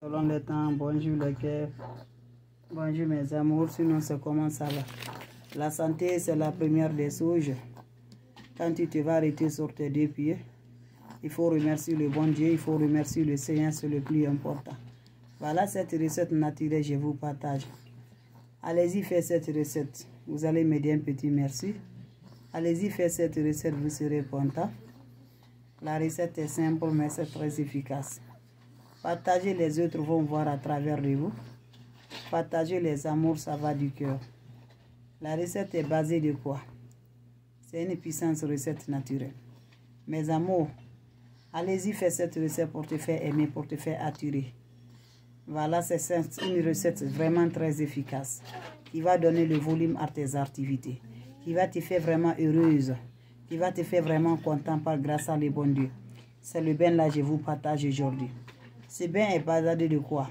Selon le temps, bonjour les cœurs, bonjour mes amours, sinon c'est comment ça va? La santé, c'est la première des choses. Quand tu te vas arrêter sur tes deux pieds, il faut remercier le bon Dieu, il faut remercier le Seigneur, c'est le plus important. Voilà cette recette naturelle, je vous partage. Allez-y faire cette recette. Vous allez me dire un petit merci. Allez-y faire cette recette, vous serez content. La recette est simple, mais c'est très efficace. Partagez les autres vont voir à travers vous. Partagez les amours, ça va du cœur. La recette est basée de quoi? C'est une puissance recette naturelle. Mes amours, allez-y faire cette recette pour te faire aimer, pour te faire attirer. Voilà, c'est une recette vraiment très efficace qui va donner le volume à tes activités, qui va te faire vraiment heureuse, qui va te faire vraiment content par grâce à le bon Dieu. C'est le bien là que je vous partage aujourd'hui. Ce bain est basé de quoi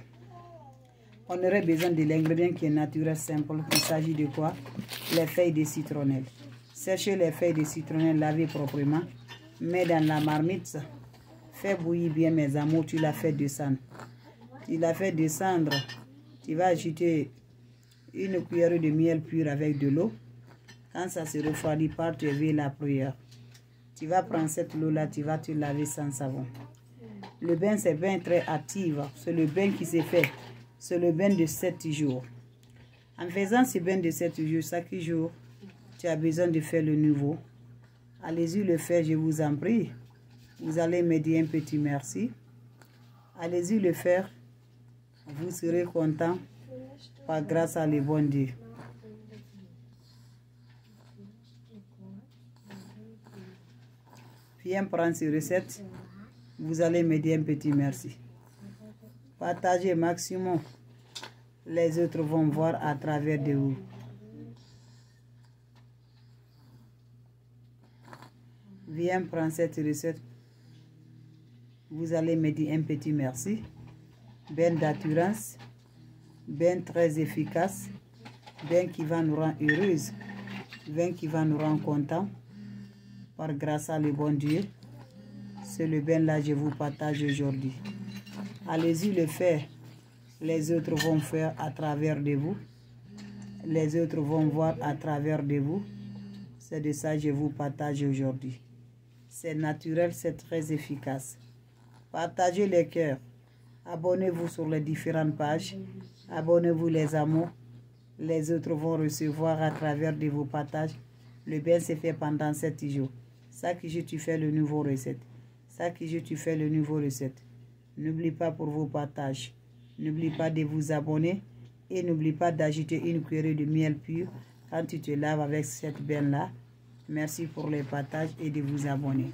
On aurait besoin de l'ingrédient qui est naturel, simple. Il s'agit de quoi? Les feuilles de citronnelle. Séchez les feuilles de citronnelle, lavez proprement. Mets dans la marmite. Fais bouillir bien mes amours, tu la fais descendre. Tu la fais descendre. Tu vas ajouter une cuillère de miel pur avec de l'eau. Quand ça se refroidit, part, tu la prière. Tu vas prendre cette eau-là, tu vas te laver sans savon. Le bain, c'est bain très actif. C'est le bain qui s'est fait. C'est le bain de 7 jours. En faisant ce bain de 7 jours, chaque jour, tu as besoin de faire le nouveau. Allez-y le faire, je vous en prie. Vous allez me dire un petit merci. Allez-y le faire. Vous serez content par grâce à le bon Dieu. Viens prendre ces recettes vous allez me dire un petit merci. Partagez maximum. Les autres vont voir à travers de vous. Viens prendre cette recette. Vous allez me dire un petit merci. Ben d'assurance. Ben très efficace. Ben qui va nous rendre heureuse. Ben qui va nous rendre content. Par grâce à le bon Dieu. C'est le bien là que je vous partage aujourd'hui. Allez-y le faire. Les autres vont faire à travers de vous. Les autres vont voir à travers de vous. C'est de ça que je vous partage aujourd'hui. C'est naturel, c'est très efficace. Partagez les cœurs. Abonnez-vous sur les différentes pages. Abonnez-vous les amours. Les autres vont recevoir à travers de vos partages. Le bien s'est fait pendant sept jours. Ça que je tu fais le nouveau recette. Ça que je tu fais le nouveau recette. N'oublie pas pour vos partages. N'oublie pas de vous abonner. Et n'oublie pas d'ajouter une cuillerée de miel pur quand tu te laves avec cette bain-là. Merci pour les partages et de vous abonner.